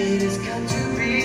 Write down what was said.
It has come to be.